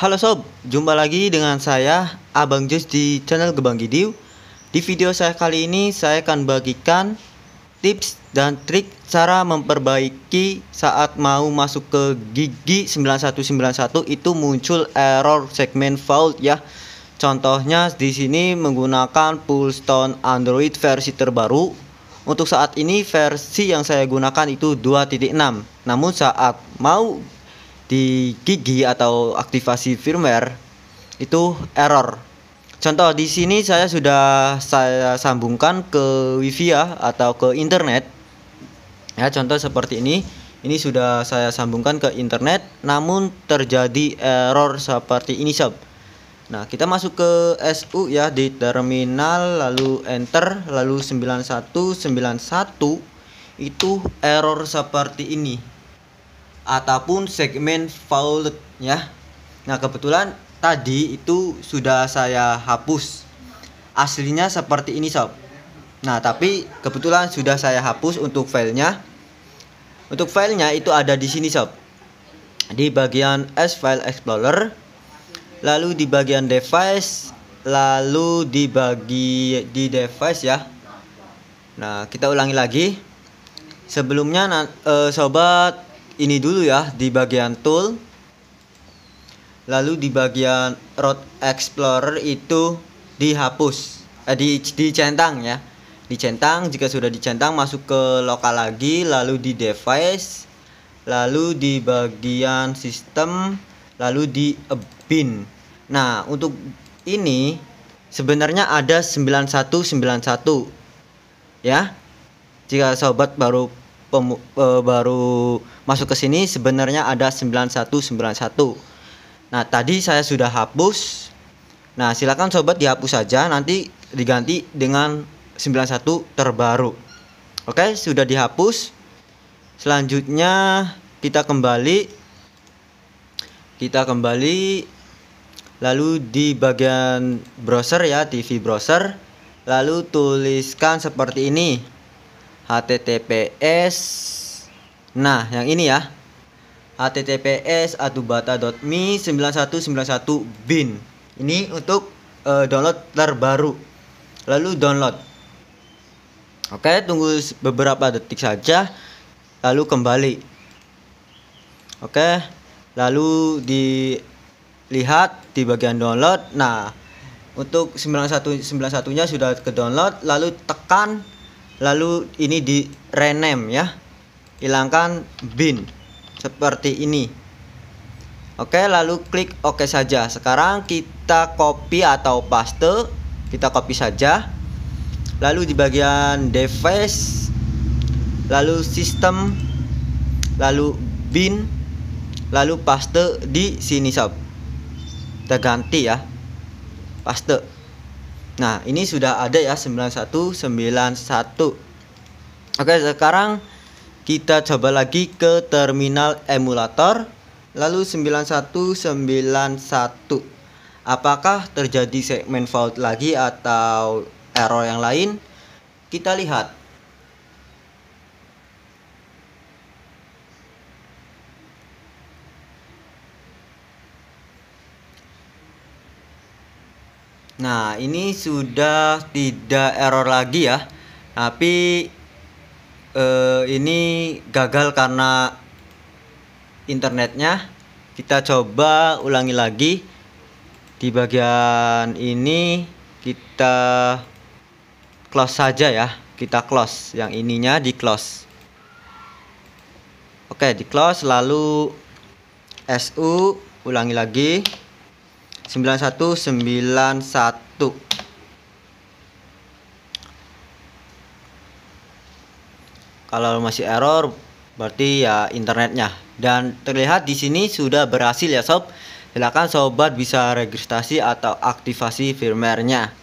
Halo sob, jumpa lagi dengan saya Abang Jus di channel Gebang Gidiu. Di video saya kali ini saya akan bagikan tips dan trik cara memperbaiki saat mau masuk ke gigi 9191 itu muncul error segmen fault ya. Contohnya di sini menggunakan Pulstone Android versi terbaru. Untuk saat ini versi yang saya gunakan itu 2.6. Namun saat mau di gigi atau aktivasi firmware itu error. Contoh di sini saya sudah saya sambungkan ke wifi ya atau ke internet. Ya, contoh seperti ini. Ini sudah saya sambungkan ke internet namun terjadi error seperti ini sob. Nah, kita masuk ke SU ya di terminal lalu enter lalu 9191 itu error seperti ini ataupun segmen fault ya. Nah, kebetulan tadi itu sudah saya hapus. Aslinya seperti ini sob. Nah, tapi kebetulan sudah saya hapus untuk filenya. Untuk filenya itu ada di sini sob. Di bagian S File Explorer, lalu di bagian device, lalu di bagi di device ya. Nah, kita ulangi lagi. Sebelumnya eh, sobat ini dulu ya di bagian tool. Lalu di bagian road explorer itu dihapus eh, di dicentang ya. Dicentang jika sudah dicentang masuk ke lokal lagi lalu di device lalu di bagian sistem lalu di bin. Nah untuk ini sebenarnya ada 9191 ya. Jika sobat baru pemu, e, baru masuk ke sini sebenarnya ada 9191. Nah, tadi saya sudah hapus. Nah, silakan sobat dihapus saja nanti diganti dengan 91 terbaru. Oke, sudah dihapus. Selanjutnya kita kembali kita kembali lalu di bagian browser ya, TV browser lalu tuliskan seperti ini https nah yang ini ya. Https adubata.me 9191 bin. Ini untuk uh, download terbaru. Lalu download. Oke tunggu beberapa detik saja lalu kembali. Oke lalu dilihat di bagian download. Nah untuk 9191 nya sudah ke download lalu tekan lalu ini di rename ya. Hilangkan bin seperti ini. Oke lalu klik oke saja. Sekarang kita copy atau paste. Kita copy saja. Lalu di bagian device lalu sistem lalu bin lalu paste di sini sob. Kita ganti ya paste Nah, ini sudah ada ya 9191. Oke, sekarang kita coba lagi ke terminal emulator lalu 9191. Apakah terjadi segmen fault lagi atau error yang lain? Kita lihat. Nah, ini sudah tidak error lagi ya. Tapi eh, ini gagal karena internetnya. Kita coba ulangi lagi. Di bagian ini kita close saja ya. Kita close yang ininya di close. Oke, di close lalu SU ulangi lagi 9191 kalau masih error berarti ya internetnya dan terlihat di sini sudah berhasil ya sob silakan sobat bisa registrasi atau aktivasi firmware-nya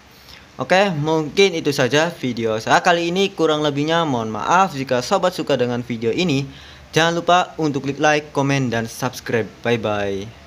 Oke, mungkin itu saja video saya kali ini. Kurang lebihnya mohon maaf jika sobat suka dengan video ini. Jangan lupa untuk klik like, komen, dan subscribe. Bye-bye.